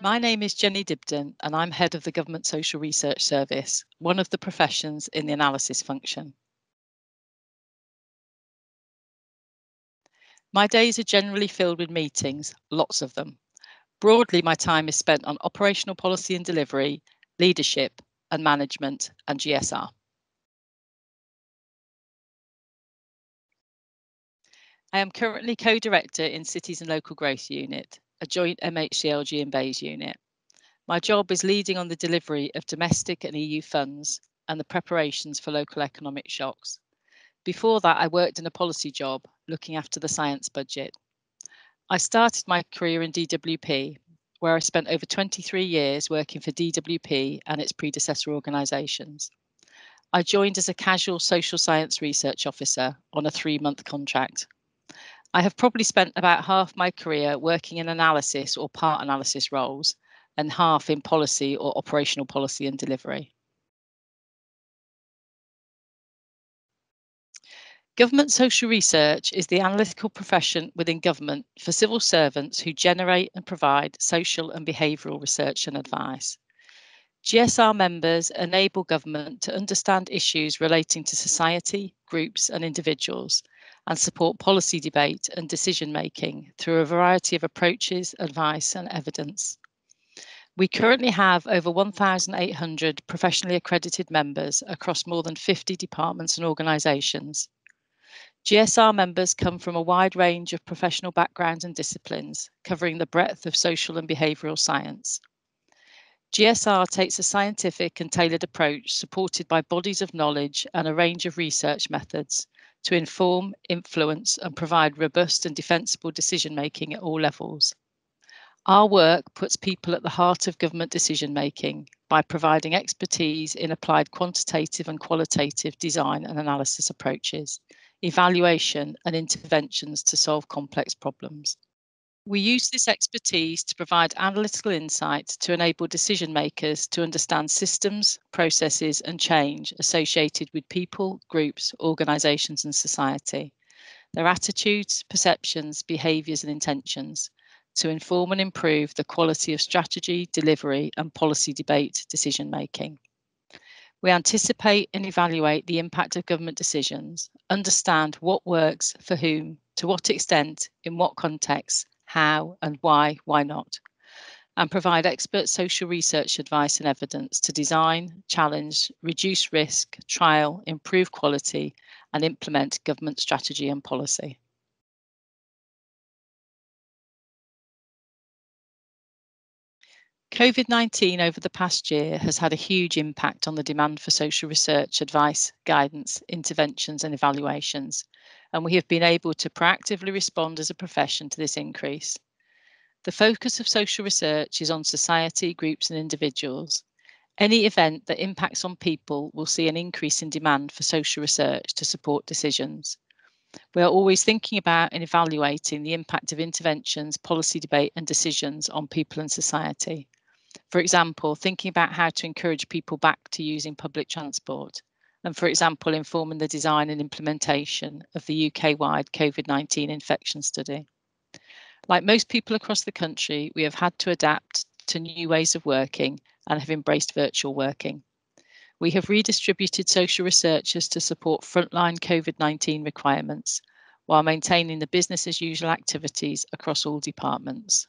My name is Jenny Dibden, and I'm head of the Government Social Research Service, one of the professions in the analysis function. My days are generally filled with meetings, lots of them. Broadly, my time is spent on operational policy and delivery, leadership and management, and GSR. I am currently co-director in Cities and Local Growth Unit, a joint MHCLG and BEIS unit. My job is leading on the delivery of domestic and EU funds and the preparations for local economic shocks. Before that, I worked in a policy job looking after the science budget. I started my career in DWP, where I spent over 23 years working for DWP and its predecessor organisations. I joined as a casual social science research officer on a three month contract I have probably spent about half my career working in analysis or part analysis roles and half in policy or operational policy and delivery. Government social research is the analytical profession within government for civil servants who generate and provide social and behavioural research and advice. GSR members enable government to understand issues relating to society, groups, and individuals and support policy debate and decision making through a variety of approaches, advice, and evidence. We currently have over 1,800 professionally accredited members across more than 50 departments and organisations. GSR members come from a wide range of professional backgrounds and disciplines, covering the breadth of social and behavioural science. GSR takes a scientific and tailored approach supported by bodies of knowledge and a range of research methods to inform, influence, and provide robust and defensible decision making at all levels. Our work puts people at the heart of government decision making by providing expertise in applied quantitative and qualitative design and analysis approaches, evaluation, and interventions to solve complex problems. We use this expertise to provide analytical insight to enable decision makers to understand systems, processes, and change associated with people, groups, organisations, and society, their attitudes, perceptions, behaviours, and intentions to inform and improve the quality of strategy, delivery, and policy debate decision making. We anticipate and evaluate the impact of government decisions, understand what works for whom, to what extent, in what context, how, and why, why not, and provide expert social research advice and evidence to design, challenge, reduce risk, trial, improve quality, and implement government strategy and policy. COVID 19 over the past year has had a huge impact on the demand for social research, advice, guidance, interventions, and evaluations, and we have been able to proactively respond as a profession to this increase. The focus of social research is on society, groups, and individuals. Any event that impacts on people will see an increase in demand for social research to support decisions. We are always thinking about and evaluating the impact of interventions, policy debate, and decisions on people and society. For example, thinking about how to encourage people back to using public transport, and, for example, informing the design and implementation of the UK wide COVID 19 infection study. Like most people across the country, we have had to adapt to new ways of working and have embraced virtual working. We have redistributed social researchers to support frontline COVID 19 requirements while maintaining the business as usual activities across all departments.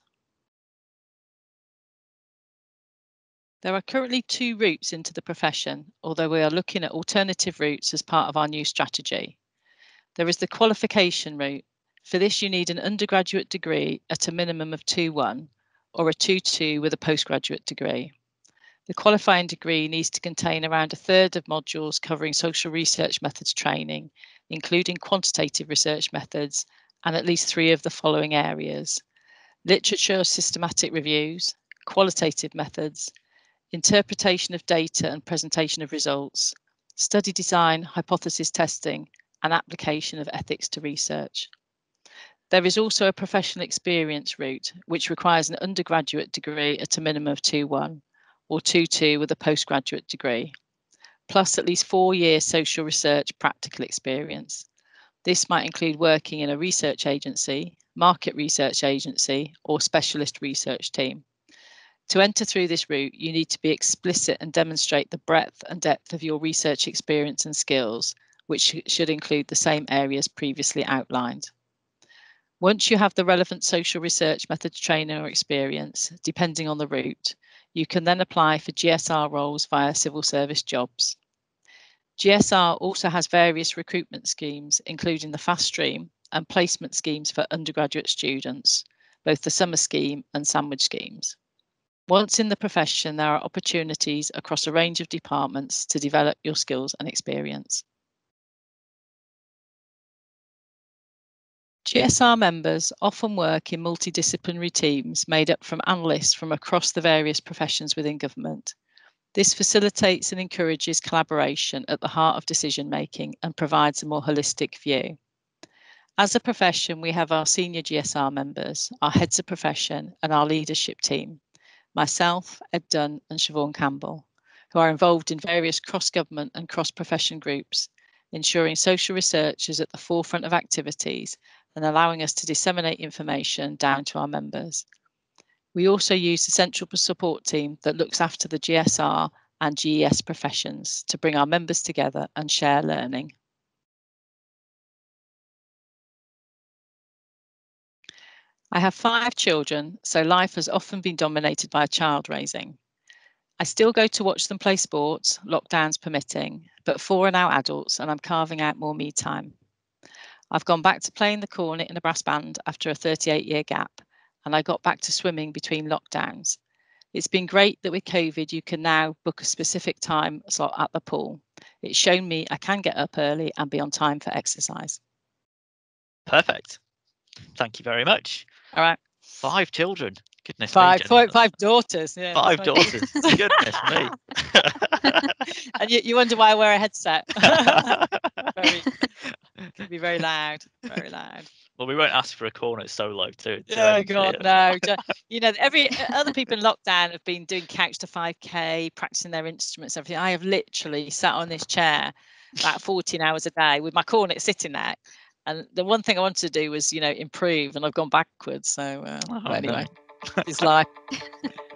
There are currently two routes into the profession, although we are looking at alternative routes as part of our new strategy. There is the qualification route. For this, you need an undergraduate degree at a minimum of 2 1 or a 2 2 with a postgraduate degree. The qualifying degree needs to contain around a third of modules covering social research methods training, including quantitative research methods, and at least three of the following areas literature systematic reviews, qualitative methods, interpretation of data and presentation of results, study design, hypothesis testing, and application of ethics to research. There is also a professional experience route, which requires an undergraduate degree at a minimum of 2 1 or 2 2 with a postgraduate degree, plus at least four years social research practical experience. This might include working in a research agency, market research agency, or specialist research team. To enter through this route, you need to be explicit and demonstrate the breadth and depth of your research experience and skills, which should include the same areas previously outlined. Once you have the relevant social research methods training or experience, depending on the route, you can then apply for GSR roles via civil service jobs. GSR also has various recruitment schemes, including the FAST stream and placement schemes for undergraduate students, both the summer scheme and sandwich schemes. Once in the profession, there are opportunities across a range of departments to develop your skills and experience. GSR members often work in multidisciplinary teams made up from analysts from across the various professions within government. This facilitates and encourages collaboration at the heart of decision making and provides a more holistic view. As a profession, we have our senior GSR members, our heads of profession, and our leadership team, myself, Ed Dunn, and Siobhan Campbell, who are involved in various cross government and cross profession groups, ensuring social research is at the forefront of activities and allowing us to disseminate information down to our members. We also use the central support team that looks after the GSR and GES professions to bring our members together and share learning. I have five children, so life has often been dominated by child raising. I still go to watch them play sports, lockdowns permitting, but four are now adults and I'm carving out more me time. I've gone back to playing the cornet in a brass band after a 38 year gap, and I got back to swimming between lockdowns. It's been great that with COVID, you can now book a specific time slot at the pool. It's shown me I can get up early and be on time for exercise. Perfect. Thank you very much. All right. Five children. Goodness five, me. Five, five daughters. Yeah, five daughters. Goodness me. and you, you wonder why I wear a headset. very, be very loud. Very loud. Well, we won't ask for a cornet solo too. Oh God, no! you know, every uh, other people in lockdown have been doing couch to 5k, practicing their instruments, everything. I have literally sat on this chair about 14 hours a day with my cornet sitting there. And the one thing I wanted to do was, you know, improve, and I've gone backwards. So, uh, oh, anyway. No. It's life.